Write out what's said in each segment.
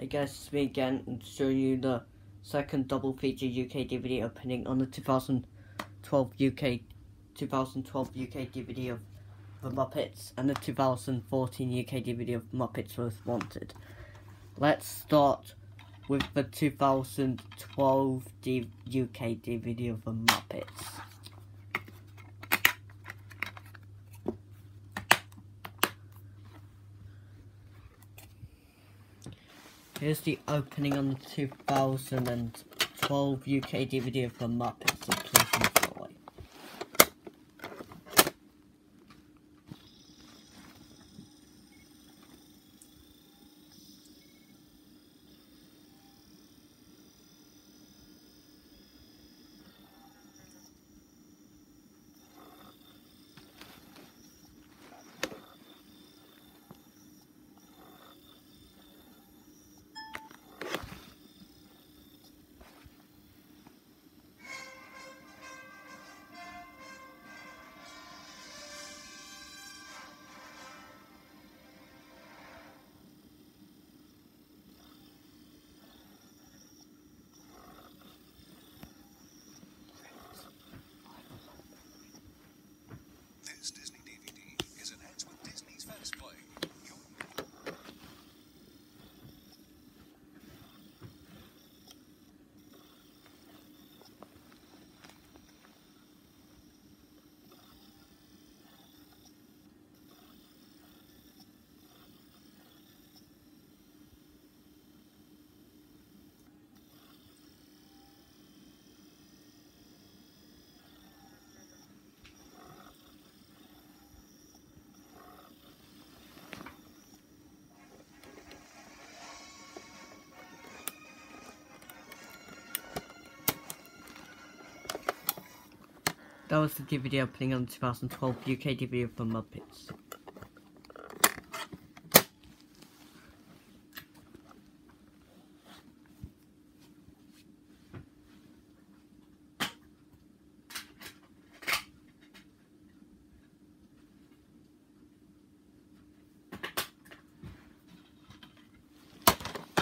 Hey guys, it's me again showing you the second double feature UK DVD opening on the 2012 UK 2012 UK DVD of The Muppets and the 2014 UK DVD of Muppets Most Wanted. Let's start with the 2012 D UK DVD of The Muppets. Here's the opening on the 2012 UK DVD of The Muppets, please That was the DVD opening on the 2012 UK DVD of The Muppets.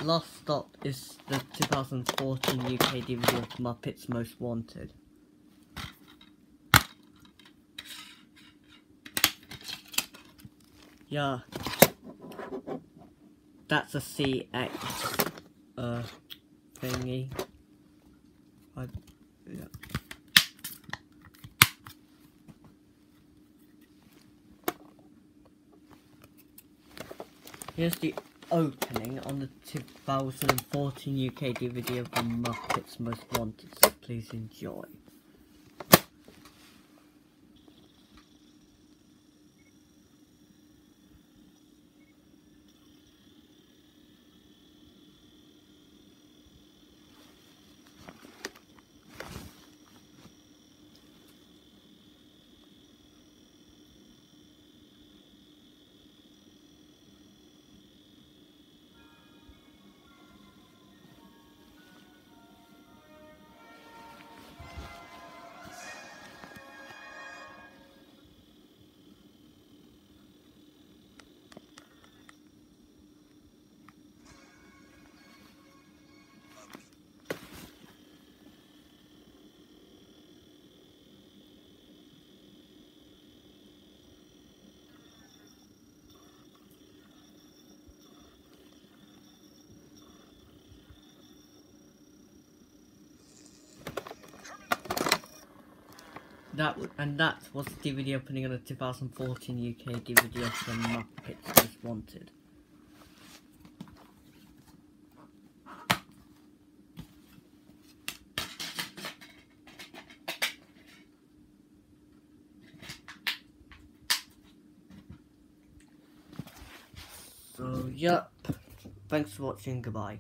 Last stop is the 2014 UK DVD of Muppets Most Wanted. Yeah. That's a CX uh thingy. I yeah. Here's the opening on the 2014 UK DVD of the Muppets Most Wanted, so please enjoy. That and that was the DVD opening on the 2014 UK DVD of the Muppets Most Wanted. So, yep. Thanks for watching. Goodbye.